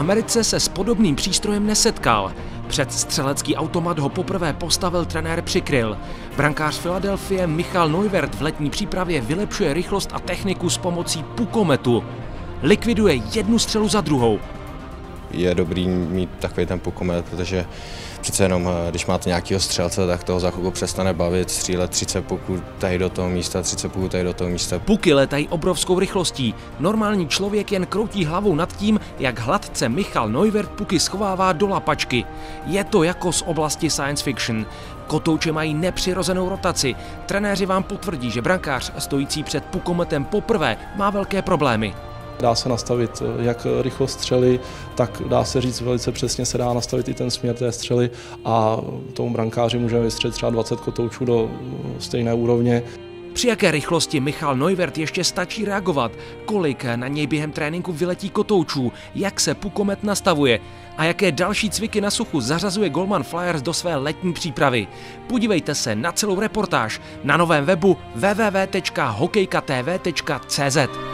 Americe se s podobným přístrojem nesetkal. Před střelecký automat ho poprvé postavil trenér Přikryl. Brankář Filadelfie Michal Neuvert v letní přípravě vylepšuje rychlost a techniku s pomocí pukometu. Likviduje jednu střelu za druhou. Je dobrý mít takový ten pukomet, protože přece jenom, eh, když máte nějakého střelce, tak toho za chvilku přestane bavit, střílet 30 puků tady do toho místa, 30 puků tady do toho místa. Puky letají obrovskou rychlostí. Normální člověk jen kroutí hlavou nad tím, jak hladce Michal Neuvert puky schovává do lapačky. Je to jako z oblasti science fiction. Kotouče mají nepřirozenou rotaci. Trenéři vám potvrdí, že brankář stojící před pukometem poprvé má velké problémy. Dá se nastavit eh, jak rychlost střely, tak dá se říct velice přesně se dá nastavit i ten směr té střely a tomu brankáři můžeme vystřelit třeba 20 kotoučů do eh, stejné úrovně. Při jaké rychlosti Michal Neuvert ještě stačí reagovat? Kolik na něj během tréninku vyletí kotoučů? Jak se pukomet nastavuje? A jaké další cviky na suchu zařazuje Golman Flyers do své letní přípravy? Podívejte se na celou reportáž na novém webu www.hokejkatv.cz.